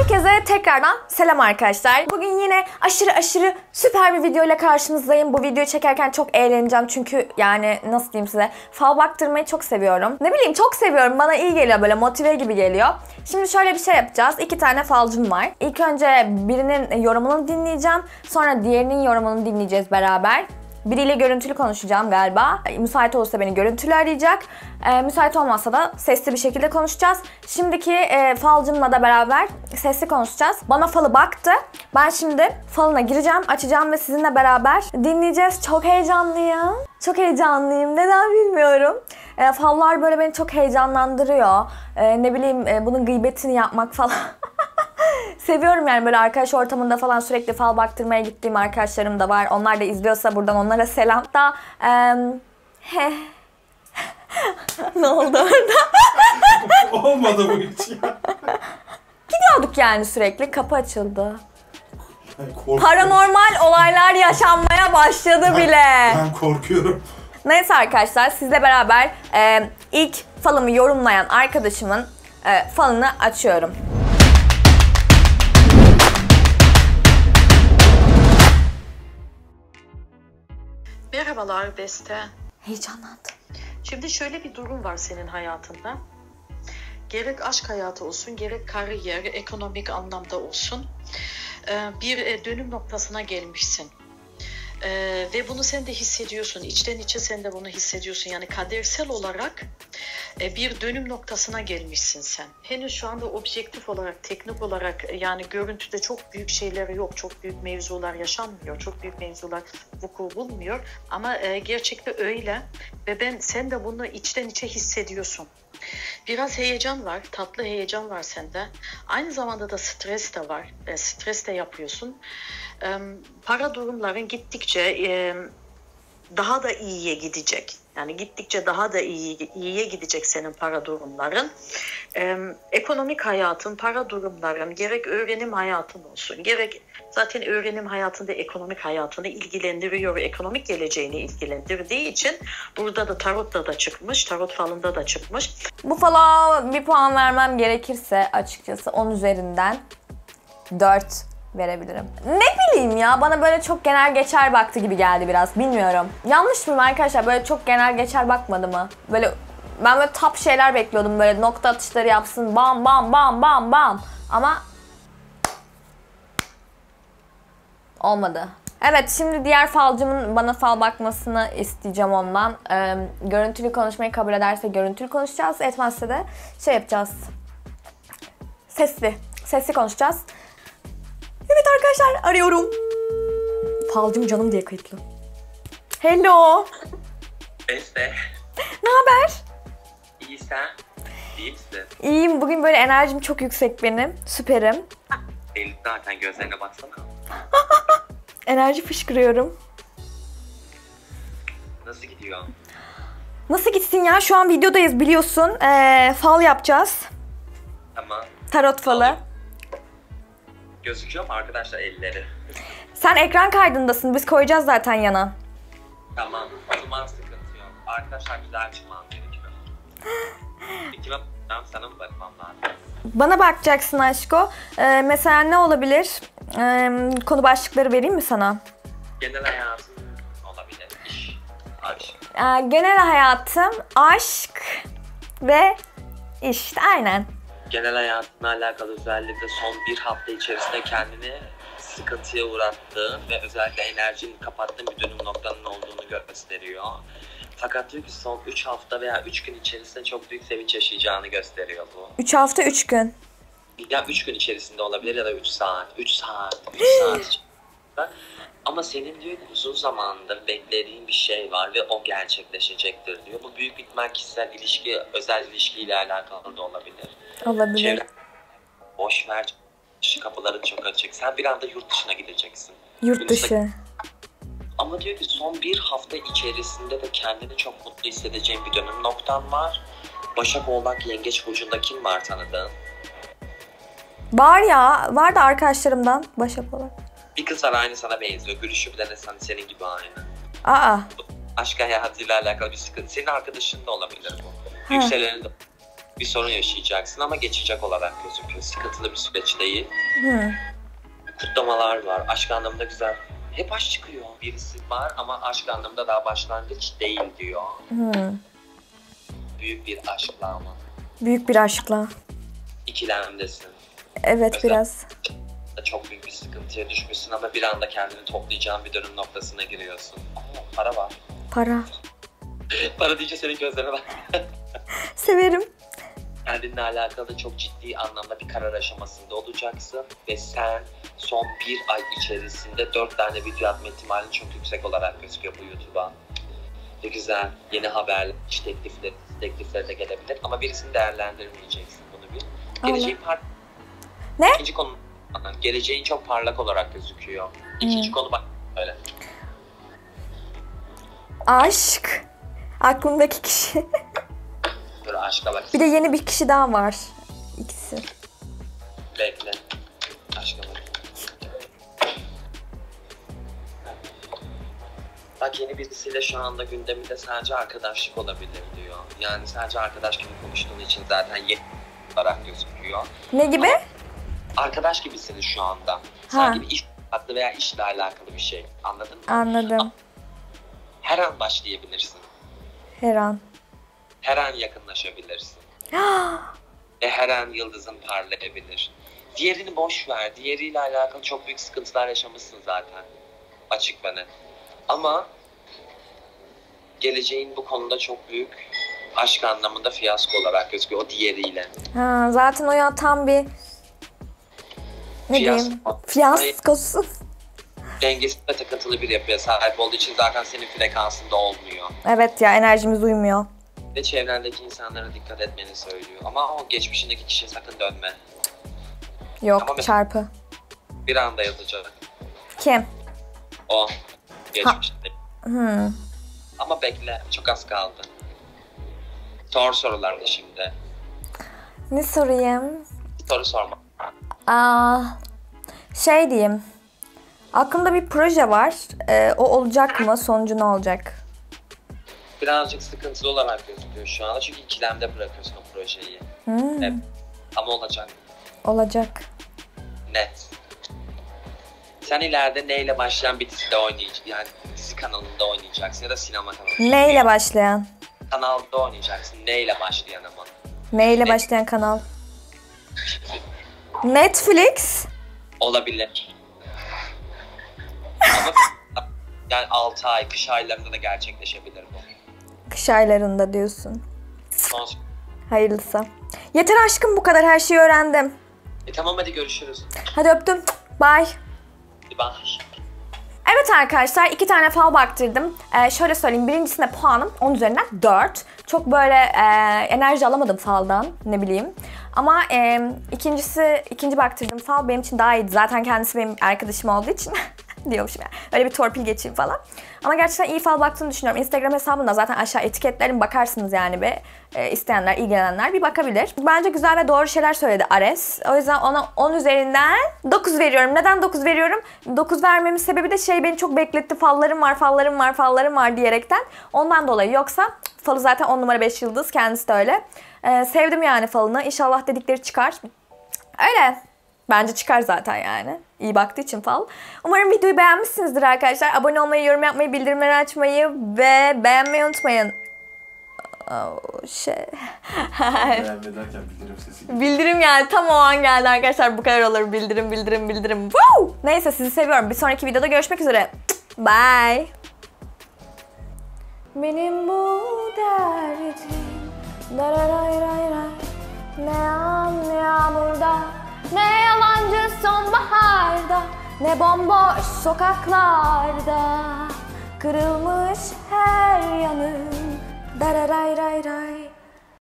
Herkese tekrardan selam arkadaşlar. Bugün yine aşırı aşırı süper bir video ile karşınızdayım. Bu videoyu çekerken çok eğleneceğim çünkü yani nasıl diyeyim size fal baktırmayı çok seviyorum. Ne bileyim çok seviyorum. Bana iyi geliyor böyle motive gibi geliyor. Şimdi şöyle bir şey yapacağız. İki tane falcım var. İlk önce birinin yorumunu dinleyeceğim. Sonra diğerinin yorumunu dinleyeceğiz beraber. Biriyle görüntülü konuşacağım galiba. Müsait olursa beni görüntülü arayacak. Ee, müsait olmazsa da sesli bir şekilde konuşacağız. Şimdiki e, falcımla da beraber sesli konuşacağız. Bana falı baktı. Ben şimdi falına gireceğim, açacağım ve sizinle beraber dinleyeceğiz. Çok heyecanlıyım. Çok heyecanlıyım. Neden bilmiyorum. E, fallar böyle beni çok heyecanlandırıyor. E, ne bileyim e, bunun gıybetini yapmak falan. Seviyorum yani böyle arkadaş ortamında falan sürekli fal baktırmaya gittiğim arkadaşlarım da var. Onlar da izliyorsa buradan onlara selam. Da em, he. ne oldu orada? Olmadı bu hiç ya. Gidiyorduk yani sürekli. Kapı açıldı. Ben korkuyorum. Paranormal olaylar yaşanmaya başladı bile. Ben korkuyorum. Neyse arkadaşlar sizle beraber e, ilk falımı yorumlayan arkadaşımın e, falını açıyorum. Merhabalar Beste. Heyecanlandım. Şimdi şöyle bir durum var senin hayatında. Gerek aşk hayatı olsun, gerek kariyer, ekonomik anlamda olsun. e, Bir e, dönüm noktasına gelmişsin. E, Ve bunu sen de hissediyorsun. İçten içe sen de bunu hissediyorsun. Yani kadersel olarak e, bir dönüm noktasına gelmişsin sen. Henüz şu anda objektif olarak, teknik olarak e, yani görüntüde çok büyük şeyler yok. Çok büyük mevzular yaşanmıyor. Çok büyük mevzular vuku bulmuyor. Ama e, gerçekte öyle. Ve ben sen de bunu içten içe hissediyorsun. Biraz heyecan var, tatlı heyecan var sende. Aynı zamanda da stres de var. E, stres de yapıyorsun. Para durumların gittikçe daha da iyiye gidecek. Yani gittikçe daha da iyi, iyiye gidecek senin para durumların. Ekonomik hayatın, para durumların, gerek öğrenim hayatın olsun, gerek zaten öğrenim hayatında ekonomik hayatını ilgilendiriyor, ekonomik geleceğini ilgilendirdiği için burada da tarotta da çıkmış, tarot falında da çıkmış. Bu fala bir puan vermem gerekirse açıkçası 10 üzerinden 4 verebilirim. Ne bileyim ya bana böyle çok genel geçer baktı gibi geldi biraz bilmiyorum. Yanlış mıyım arkadaşlar böyle çok genel geçer bakmadı mı? Böyle ben böyle top şeyler bekliyordum böyle nokta atışları yapsın bam bam bam bam bam ama olmadı. Evet şimdi diğer falcımın bana fal bakmasını isteyeceğim ondan. Ee, görüntülü konuşmayı kabul ederse görüntülü konuşacağız. Etmezse de şey yapacağız. Sesli. Sesli konuşacağız. Evet arkadaşlar arıyorum. Falcım canım diye kayıtlı. Hello. Beste, Ne haber? iyi sen? İyi misin? İyiyim. Bugün böyle enerjim çok yüksek benim. Süperim. Elin zaten gözlerine baksana. Enerji fışkırıyorum. Nasıl gidiyor? Nasıl gitsin ya? Şu an videodayız biliyorsun. Ee, fal yapacağız. Tamam. Tarot falı. Gözüküyor mu arkadaşlar elleri? Sen ekran kaydındasın. Biz koyacağız zaten yana. Tamam. O zaman sıkıntı yok. Arkadaşlar güzel çıkmam gerekiyor. Kime bakacağım sana mı bakmam lazım? Bana bakacaksın aşko. Ee, mesela ne olabilir? Ee, konu başlıkları vereyim mi sana? Genel hayatın olabilir. İş, aşk. Ee, genel hayatım, aşk ve işte aynen. Genel hayatınla alakalı özellikle son bir hafta içerisinde kendini sıkıntıya uğrattığın ve özellikle enerjini kapattığın bir dönüm noktanın olduğunu gösteriyor. Fakat diyor ki son 3 hafta veya 3 gün içerisinde çok büyük sevinç yaşayacağını gösteriyor bu. 3 hafta 3 gün. Ya 3 gün içerisinde olabilir ya da 3 saat. 3 saat. 3 saat içerisinde. Ama senin diyor uzun zamandır beklediğin bir şey var ve o gerçekleşecektir diyor. Bu büyük ihtimal kişisel ilişki, özel ilişkiyle alakalı da olabilir. Olabilir. Çevre boş ver. Kapıların çok açık. Sen bir anda yurt dışına gideceksin. Yurt dışı. Ama diyor ki son bir hafta içerisinde de kendini çok mutlu hissedeceğin bir dönüm noktan var. Başak Oğlak Yengeç Burcu'nda kim var tanıdığın? Var ya, var da arkadaşlarımdan Başak olarak. Bir kız var aynı sana benziyor. Gülüşü bile sen senin gibi aynı. Aa, Aşk hayatıyla alakalı bir sıkıntı. Senin arkadaşın da olabilir bu. Yükselenin de bir sorun yaşayacaksın ama geçecek olarak gözüküyor. Sıkıntılı bir süreç değil. Hı. Kutlamalar var. Aşk anlamında güzel. Hep aşk çıkıyor. Birisi var ama aşk anlamında daha başlangıç değil diyor. Hı. Büyük bir aşkla ama. Büyük bir aşkla. İkilemdesin. Evet Mesela- biraz. Çok büyük bir sıkıntıya düşmüşsün ama bir anda kendini toplayacağın bir dönüm noktasına giriyorsun. Aa, para var. Para. para deyince senin gözlerine bak. Severim. kendinle alakalı çok ciddi anlamda bir karar aşamasında olacaksın ve sen son bir ay içerisinde dört tane video atma ihtimalin çok yüksek olarak gözüküyor bu YouTube'a. Ne güzel yeni haberler, iş teklifleri, teklifleri de gelebilir ama birisini değerlendirmeyeceksin bunu bil. Geleceğin par- Ne? İkinci konu geleceğin çok parlak olarak gözüküyor. İkinci Hmm. konu bak öyle. Aşk. Aklımdaki kişi. Dur aşka bak. bir de yeni bir kişi daha var. İkisi. Bekle. Aşka bak. Bak yeni birisiyle şu anda gündeminde sadece arkadaşlık olabilir diyor. Yani sadece arkadaş gibi konuştuğun için zaten yeni olarak gözüküyor. Ne gibi? Arkadaş gibisiniz şu anda. Sanki bir iş haklı veya işle alakalı bir şey. Anladın mı? Anladım. Her an başlayabilirsin. Her an. Her an yakınlaşabilirsin. Ve her an yıldızın parlayabilir. Diğerini boş ver. Diğeriyle alakalı çok büyük sıkıntılar yaşamışsın zaten. Açık net. Ama geleceğin bu konuda çok büyük aşk anlamında fiyasko olarak gözüküyor. O diğeriyle. Ha, zaten o ya tam bir ne diyeyim? Fiyasko. Fiyaskosu. Dengesiz ve takıntılı bir yapıya sahip olduğu için zaten senin frekansında olmuyor. Evet ya enerjimiz uymuyor. Ve çevrendeki insanlara dikkat etmeni söylüyor. Ama o geçmişindeki kişiye sakın dönme. Yok Tamam. çarpı. Bir anda yazacak. Kim? O. Geçmişinde. Hmm. Ama bekle, çok az kaldı. Sor sorularını şimdi. Ne sorayım? Soru sorma. Aa, şey diyeyim. Aklımda bir proje var. Ee, o olacak mı? Sonucu ne olacak? Birazcık sıkıntılı olarak gözüküyor şu anda çünkü ikilemde bırakıyorsun o projeyi. Hmm, Evet. Ama olacak. Olacak. Net. Sen ileride neyle başlayan bir dizide oynayacaksın. Yani dizi kanalında oynayacaksın ya da sinema kanalında. Neyle başlayan? Kanalda oynayacaksın. Neyle başlayan ama. Neyle başlayan kanal? Netflix. Olabilir. Ama yani 6 ay, kış aylarında da gerçekleşebilir bu. Kış aylarında diyorsun. Hayırlısı. Yeter aşkım bu kadar her şeyi öğrendim. E tamam hadi görüşürüz. Hadi öptüm. Bye. Bye. Evet arkadaşlar iki tane fal baktırdım. Ee, şöyle söyleyeyim birincisine puanım 10 üzerinden 4. Çok böyle e, enerji alamadım faldan ne bileyim. Ama e, ikincisi ikinci baktırdığım fal benim için daha iyiydi. Zaten kendisi benim arkadaşım olduğu için diyormuşum yani. Böyle bir torpil geçeyim falan. Ama gerçekten iyi fal baktığını düşünüyorum. Instagram hesabımda zaten aşağı etiketlerim bakarsınız yani bir e, isteyenler, ilgilenenler bir bakabilir. Bence güzel ve doğru şeyler söyledi Ares. O yüzden ona 10 üzerinden 9 veriyorum. Neden 9 veriyorum? 9 vermemin sebebi de şey beni çok bekletti. Fallarım var, fallarım var, fallarım var diyerekten. Ondan dolayı. Yoksa falı zaten 10 numara 5 yıldız. Kendisi de öyle. E, sevdim yani falını. İnşallah dedikleri çıkar. Öyle. Bence çıkar zaten yani. İyi baktığı için fal. Umarım videoyu beğenmişsinizdir arkadaşlar. Abone olmayı, yorum yapmayı, bildirimleri açmayı ve beğenmeyi unutmayın. Oh, şey. Beğenme derken bildirim sesi gibi. bildirim yani tam o an geldi arkadaşlar. Bu kadar olur. Bildirim, bildirim, bildirim. Woo! Neyse sizi seviyorum. Bir sonraki videoda görüşmek üzere. Bye. Benim bu derdim dararay Ne bomboş sokaklarda Kırılmış her yanım Dararay ray ray